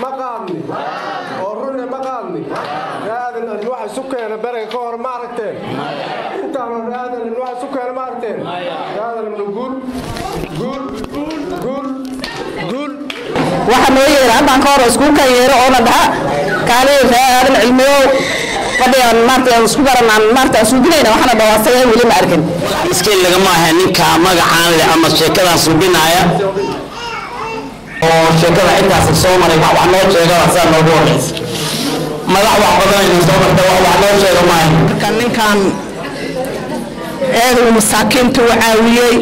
ma qaadni oo runne ma qaadni aadan waxa isu keena beriga ka hor ma aragteen intaan aadan waxa isu keena ma aragteen aadan guul guul guul guul. Waxa noo yeera haddaan ka hor iskuulkan yeero oona dhaha. Kaaliya ree aadan cilmiyow fadhigaan maarta aan isku baranaan maarta aan suubinayna waxaana dhawaasaya weli ma arkin. Iskeel lagama aha ninka magacaan leh ama sheekadan subinaya oo sheekada intaas soo maray wax wax noo sheega saa noogu horeysa madax wax badan inuu soo marta wax wax noo sheega maayo marka ninkan eedu masaakiinta u caawiyey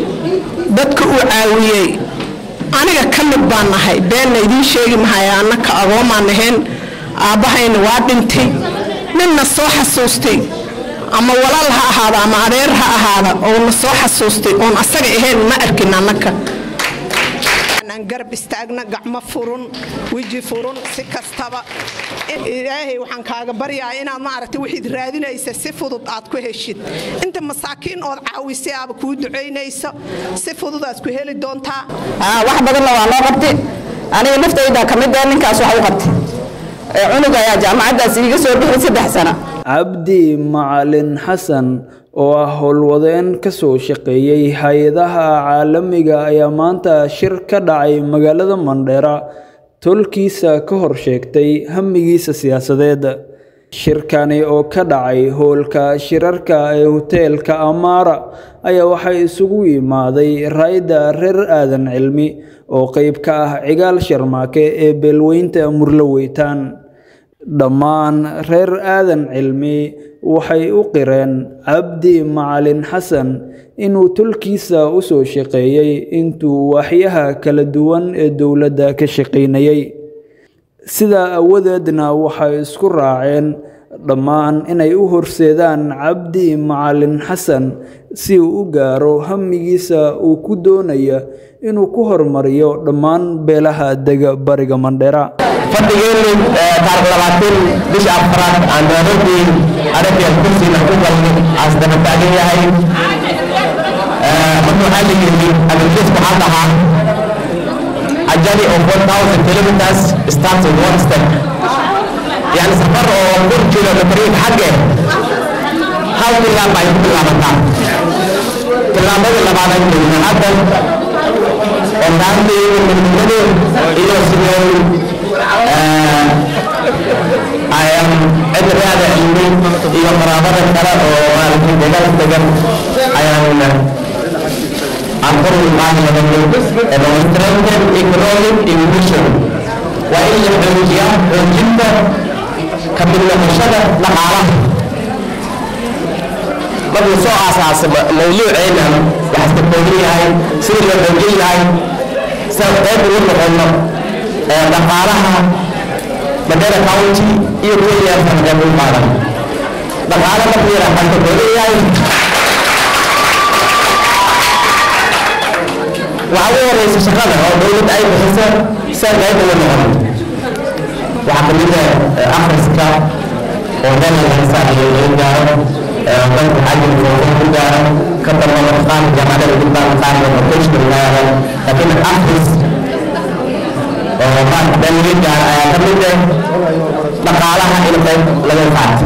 dadka u caawiyey aniga ka mid baan nahay beenna idiin sheegi mahaya annaka agoomaan ahayn aabbahayna waa dhintay ninna soo xasuustay ama walaal ha ahaada ama adeer ha ahaada oona soo xasuustay oon asaga ahayn ma arkin annaka aan garab istaagna gacmo furun weji furun si kastaba. Ilaahay waxaan kaaga baryaa inaad maaragtay wixid raadinaysa si fudud aad ku heshid. Inta masaakiin ood caawisay aaba kuu ducaynayso si fudud aad ku heli doontaa. Wax badanna waa noo qabtay aniga naftayda ka mid ah ninkaas wax u qabtay cunug ayaa jaamacaddaas iiga soo bixi saddex sana. Cabdi macalin xasan oo ah howlwadeen ka soo shaqeeyey hay'adaha caalamiga ayaa maanta shir ka dhacay magaalada mandheera tolkiisa ka hor sheegtay hamigiisa siyaasadeed. Shirkani oo ka dhacay howlka shirarka ee hoteelka amaara ayaa waxaa isugu yimaaday raayda reer aadan cilmi oo qeyb ka ah cigaal sharmaake ee beelweynta murlo weytaan. Dhammaan reer aadan cilmi waxay u qireen cabdi macalin xasan inuu tolkiisa u soo shaqeeyey intuu waaxyaha kala duwan ee dowladda ka shaqaynayay sidaa awadeedna waxay isku raaceen dhammaan inay u horseedaan cabdi macalin xasan si uu u gaaro hamigiisa uu ku doonaya inuu ku horumariyo dhammaan beelaha dega bariga mandheera فتقول تارغلواتين بيش أفراد عند ربي أنا في الكرسي نقول أصدر التعليم هاي منو هذه اللي الجسم حطها a journey of 1000 kilometers starts with one step يعني سفر او 1 كيلو مترين حقه هاو كلام باي كلام بتاع كلام ده اللي بعد كده هذا وندعم من المدن الى سنين ayaan cid raada cilmi iyo qaraabada kale oo maaragtay deegaanka degan. Ayaan aan kor u qaadi lahaynay demonstrated economic evolution. Waa in la xoojiyaa xoojinta ka mid noqoshada dhaqaalaha markuu soo aasaasa mawduuceena waxaa ka kooban yahay sidii loo xoojin lahay sida qayb ugu noqono dhaqaalaha Mandera County iyo Kenya sanadkan u qaadan dhaqaale markii yara waxaa ka kooban yahay. Waxaa ugu horeysa shaqada oo dowladda ay bixiso sida qayb ugu noqon. Waxaa ka mid ah akhriska oo meel haysa iyo laga gaaro. Dadka xajin foofa ku gaaro. Ka dambana qaar jaamacada ugu baan qaar vocational gaaro laakiin akhris oo maarka daliga gaar ayaa ka mid ah dhaqaalaha in qayb laga qaato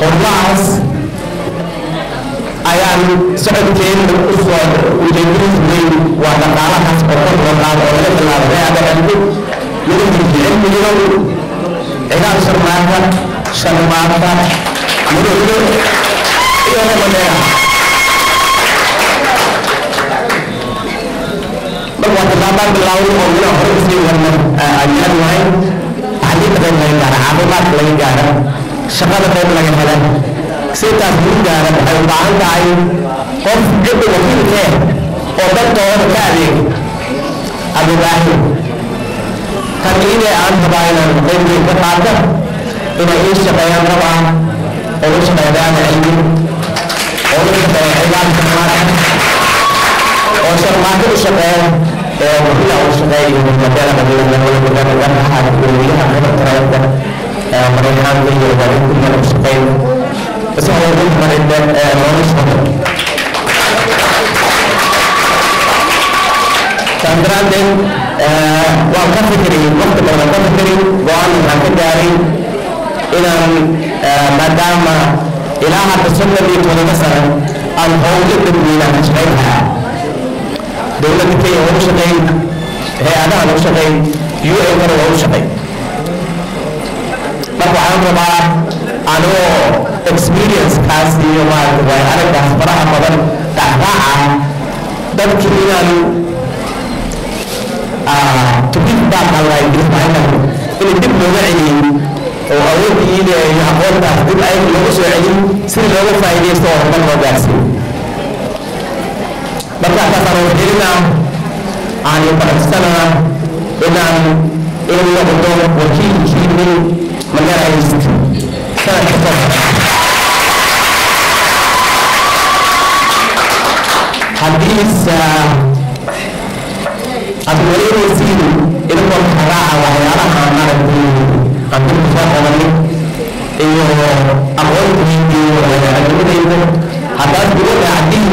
howlahaas ayaan socodkeena u soo ujeedadiis weyn waa dhaqaalahaas oo kor loo oo laga bilaabo reada cilmi lagu jirjiyo cilmigiiba cigaal sharmaaka murudo iyo ramadeera marka waa tilaabaan bilaaway oo mina hore u sii wadno ayaan wahay tacliinta qayb laga gaara caafimaadka laga gaara shaqada qayb laga hela sidaas lagu gaara waxay u baahan tahay qof cidda wakiilkee oo dadkooda ka adeeg abubaahin tan inay aan rabaa inaan qayb weyn ka qaata inay ii shaqeeyaan rabaa oo u shaqeeyaan cilmi oo u shaqeeya cibaad sharmaaka oo sharmaaka u shaqeeya ee wixii uu shaqeeyo madala madina wala madala garaha waliyaha qadarka ee maraykanka iyo waalidku mara u shaqeeyo isagoo ugu marayda ee nolosha tan daraadeed waan ka fikiriyey waqti badan ka waxaan ka gaaray inaan maadaama ilaa hadda soddon iyo todoba sano aan howlo dadweynaha ka shaqayn lahaa dowladda kenya waa u shaqayn hay'adaha waa u shaqayn u n kana waa u shaqayn marka waxaan rabaa anoo experience-kaas iyo maarata waay araggaas faraha badan dhacdaaca dadkii inaan tubid baa qalay ismaacilan inay dib looga celiyey oo awooddiida iyo aqoontaas dib ay looga soo celin si looga faa'iidaysto oo horumar loo gaarsiiyo marka taasaan wargelina aan faraxsanaa inaan in noqdo wakiilkii min magaalahayst sanadka soo haddiis aad waleynaysiin idinkoo karaaca waxyaalaha maaragtay aan dib ku soo qabanin iyo aqoontii iyo haddaad gudo raacdiin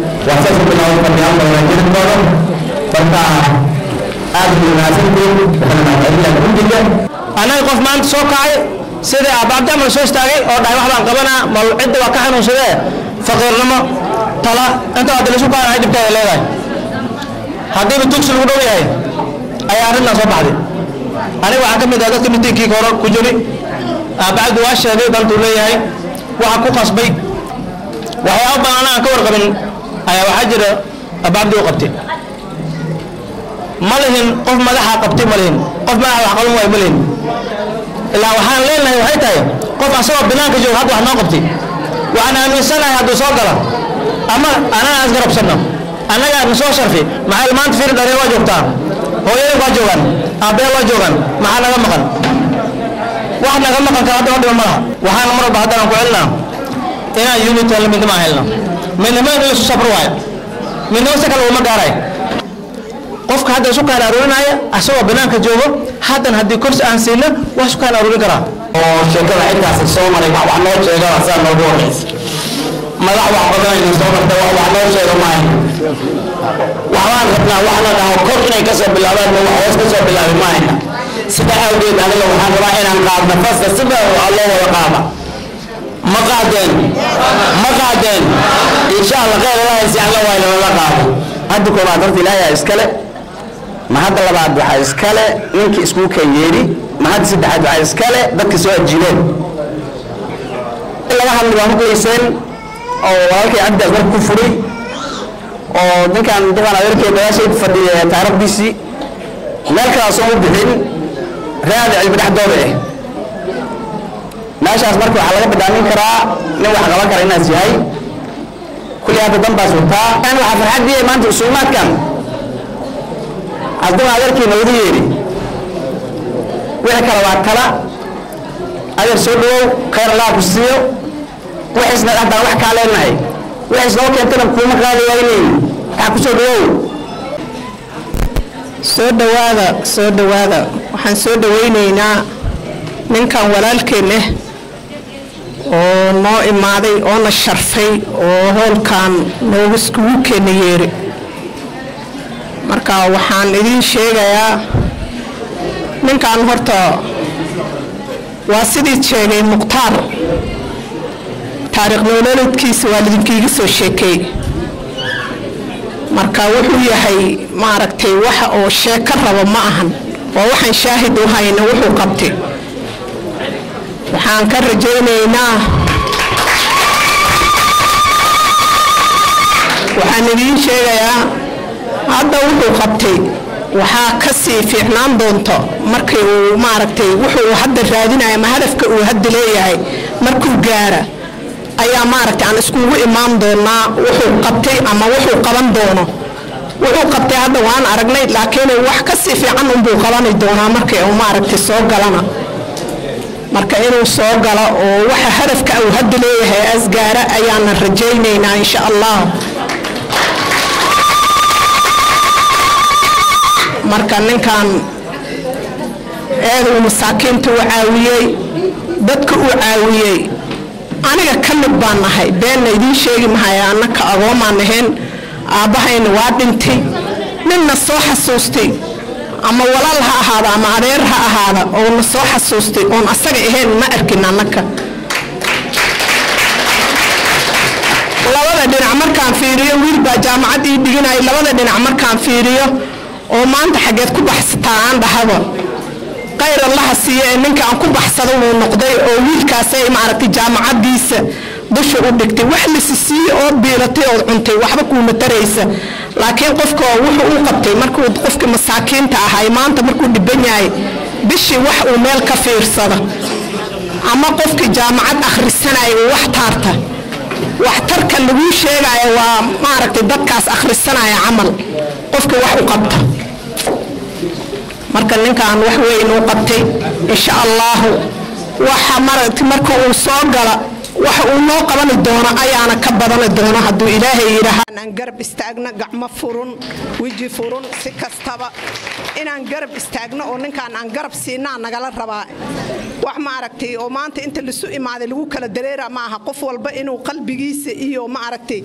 waa saas u bilaaway fadhigaan badan jiri doono marka aad u mahadsantihiin waxaan mahadcelinayaa guddiga annaga qof maanta soo kacay sidii aabacdamal soo istaagay oo dhahay wax baan qabanaa mal cidda waa ka xanuunsadee faqiirnimo tala inta hadda laisu kaanahay dhibkeeda leedahay haddiiba dugsi lagu dhow yahay ayaa arrintan soo baxday aniga waxaa ka mid ah dadka mitiinkii hore ku jiri aabacdu waa sheegay dantuu leeyahay waxa ku qasbay waxyaaba badan anaa ka warqabin ayaa waxaa jira aabacdi u qabtay. Ma lihin qof madaxa qabtay ma lihin qof madaxa wax qaban waayo ma lihin. Ilaa waxaan leenahay waxay tahay qof asagoo banaanka jooga hadda wax noo qabtay. Waxaan aaminsanahay hadduu soo gala. Ama anana isgarabsanno annaga na soo sharfi maxay maanta fiiri dharee waa joogtaa? Hooyadin waa joogaan aabbee waa joogaan maxaa naga maqan? Wax naga maqan kara hadda hodhiba malaha waxaan mar walba haddaan ku celinaa inaan unit la midnimo helno midnimo in laisu sabro waayo si kale uma gaaray qofka hadda isu kaan aruurinaya asagoo banaanka joogo haddan haddii korsi aan siino waa isu kaan aruurin karaa oo sheekada intaas soo maray wax noo sheega saa noogu horeysa madax wax badanayna soo marta wax wax noo sheega maayo waxbaan rabnaa waxna dhaho kor inay ka soo bilaabaan wax hoos ka soo bilaabi maayna sida awgeed aniga waxaan rabaa inaan qaadno fasta sida loo wada qaada ma qaadeen insha alla waa inala qaado. Hadda koobaad horta ilaahay iskale. Ma hadda labaad waxaa iskale ninkii iskuu kan yeedhi ma hadda saddexaad waxaa iskale dadka soo ajiibeen in laga hadli waa maqlayseen oo walaalkay cabdidaas marka ku furay oo ninkan duqan adeerkay gadaashayd fadhiya taarabdiisii meel kalaasoo u bixin raada cilmi dhexdooda ah meeshaas marka waxaa laga badaamin karaa nin wax qaban kara inaas yahay kulli hadda danbaas wataa waxaa farxaddiiya maanta usuumaadkan asdaba adeerkiina wadu yeedhi wixii kale waa tala adeer soo dhawow khayr allah ku siiyo. Wixiisna haddaan wax kaa leenahay. Wixiis noo keentana kuuma qaadi waynayn waxaa ku soo dhawow soo dhowaada soo dhowaada. Waxaan soo dhowaynaynaa ninkan walaalkeen ah oo noo imaaday oo na sharfay oo howlkan noogu iskugu keena yeeri. Marka waxaan idiin sheegayaa ninkan horta waa sidii sheegay mukhtaar. Taariikh nololeedkiisa waa lidinkiiga soo sheekeey marka wuxuu yahay maaragtay waxa oo sheeko rabo ma ahan waa waxaan shaahid u hayna wuxuu qabtay waxaan ka rajaynaynaa. Waxaan idiin sheegayaa hadda wuxuu qabtay waxaa ka sii fiicnaan doonto markii uu maaragtay wuxuu hadda raadinaya ama hadafka uu hadda leeyahay markuu gaara ayaa maaragtay aan iskugu imaan doonaa wuxuu qabtay ama wuxuu qaban doono. Wuxuu qabtay hadda waan aragnay laakiin wax ka sii fiican unbuu qabani doonaa markii uu maaragtay soo galana marka inuu soo galo oo waxa hadafka uu hadda leeyahay asgaara ayaana rajaynaynaa insha allah marka ninkan eeduu masaakiinta u caawiyey dadka uu caawiyey aniga ka mid baan nahay beenna idiin sheegi mahaya annaka agoomaan ahayn aabbahayna waa dhintay ninna soo xasuustay ama walaal ha ahaada ama adeer ha ahaada oo na soo xasuustay oon asaga ahayn ma arkin annaka labada dhinac markaan fiiriyo wiil baa jaamacad ii dhiginaya labada dhinac markaan fiiriyo oo maanta xaggeed ku baxsataa aan dhahaba. Qayr allaha siiyo ee ninka aan ku baxsado wuu noqday oo wiilkaasay maaragtay jaamacadiisa dusha u dhigtay. Wax lasi siiye oo biilatay ood cuntay waxba kuuma taraysa laakiin qofka wuxuu u qabtay markuu qofkii masaakiinta ahay maanta markuu dhiban yahay bishii wax uu meel ka fiirsada ama qofkii jaamacad akhrisanaya wax taarta. Waxtarka laguu sheegaya waa maaragtay dadkaas akhrisanaya camal. Qofkii wax u qabta. Marka ninkan wax weyn uu qabtay insha allahu waxa maragtay marka uu soo gala waxa uu noo qabani doono ayaana ka badani doono hadduu ilaahay yidhaaha inaan garab istaagno gacmo furun weji furun si kastaba. Inaan garab istaagno oo ninkaan aan garab siinaa nagala rabaa. Wax ma aragtay oo maanta inta lisu imaaday lagu kala dareera ma aha qof walba inuu qalbigiisa iyo ma aragtay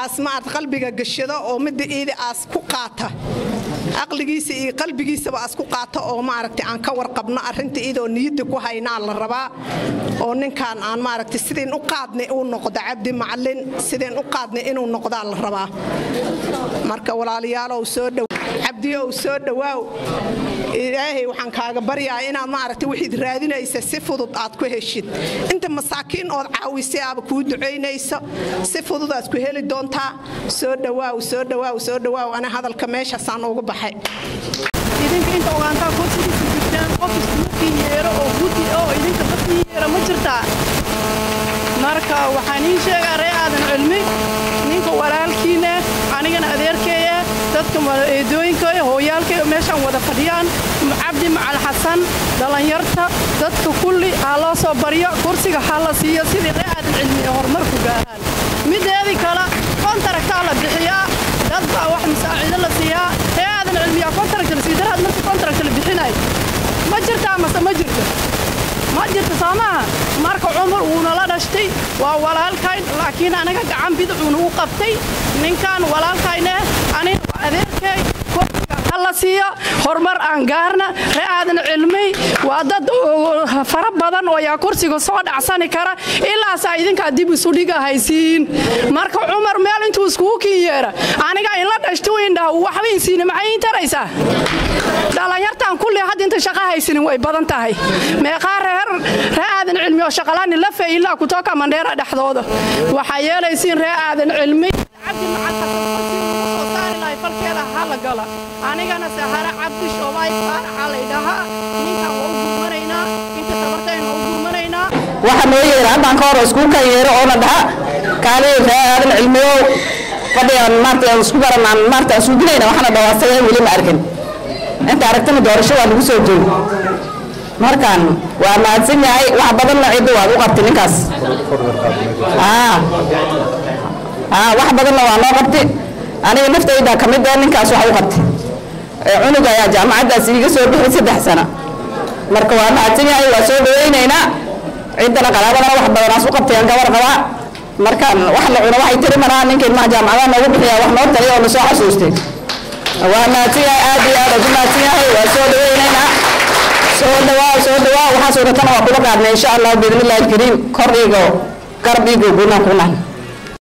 aas qalbiga gashado oo midda iidi aas ku qaata. Aqligiisa iyo qalbigiisaba aas ku qaata oo maaragtay aan ka warqabno arrinta iyadoo niyadda ku haynaa la rabaa. Oo ninkan aan maaragtay sideen u qaadnay uu noqdo cabdi macalin sideen u qaadnay inuu noqdaa la rabaa. Marka walaalayaalow soo dhow cabdiyow soo dhowaaw ilaahay waxaan kaaga baryaa inaad maaragtay wixiid raadinaysa si fudud aad ku heshid. Inta masaakiin ood caawisay aaba kuu ducaynayso si fudud aad ku heli doontaa. Soo dhowaaw soo dhowaaw soo dhowaaw ana hadalka meeshaasaan ugu baxay. Marka waxaan ii sheegaa ree aadan cilmi ninka walaalkiina dadka eedooyinkaya hooyaalkay meeshaan wada fadhiyaan cabdi macal xasan dhallinyarta dadka kulli ha loo soo baryo kursiga ha la siiyo sidii ree aadan cilmi ee horumarku gaaraan. Mideedii kale kontaragtaa la bixiyaa dad baa wax masaaciido la siiyaa ree aadan cilmiyaa kontaragta la siiyo daraad markii kontaragta la bixinay. Ma jirtaa mase ma jirto? Ma jirto soo marka cumar wuuna la dhashtay waa walaalkayn laakiin anaga gacan biducuuna u qabtay. Ninkan walaalkayne aniga waa adeerkay la siiyo horumar aan gaarna ree aadan cilmay. Waa dad fara badan oo yaa kursiga soo dhacsani kara ilaasaa idinkaa dib isu dhiga haysiin. Marka cumar meel intuu iskugu kin yeera aniga inla dhashti indhaha waxba insiina maxay in taraysaa? Dhallinyartan kulli hadda inta shaqa haysanin way badan tahay. Meeqaa reer ree aadan cilmi oo shaqalaani la feeyilaa kutoka mandheera dhexdooda. Waxaa yeelaysiin ree aadan cilmi falkeeda hala gala anigana sahara cabdi shoobay faaraxa laydhahaa ninkan waa u gurmanaynaa inta tabartayna u gurmanaynaa waxa noo yeera haddaan ka hor iskuulkan yeero oona dhaha kaali ree aadan cilmiyow fadhigaan maarta isku baranaan maarta aan suuginayna waxaana dhawaasada weli ma arkin inta aragtana doorasho waa lagu soo joogo markaan waa mahadsan yahay wax badanna cidda waad u qabtay ninkaas wax badanna waa noo qabtay aniga naftayda ka mid ah ninkaas wax u qabtay. Cunuga ayaa jaamacaddaas iiga soo bixi saddex sano. Marka waa mahadsan yahay waa soo dhawaynaynaa ciddana qaraabadana wax badanaas u qabtay aan ka warqabaa. Markaan wax la cuno waxay tiri maraa ninka ilmaha jaamacadaha noogu bixiya wax noo taliya oo nasoo xasuustay. Waa mahadsan yahay aad iyo aad ku mahadsan yahay waa soo dhawaynaynaa soo dhawaa soo dhawaa waxaas oo dhan waa kula qaadnay insha allah biidnillahi alkariim. Kor iigo garab iigo guunaan ku nahay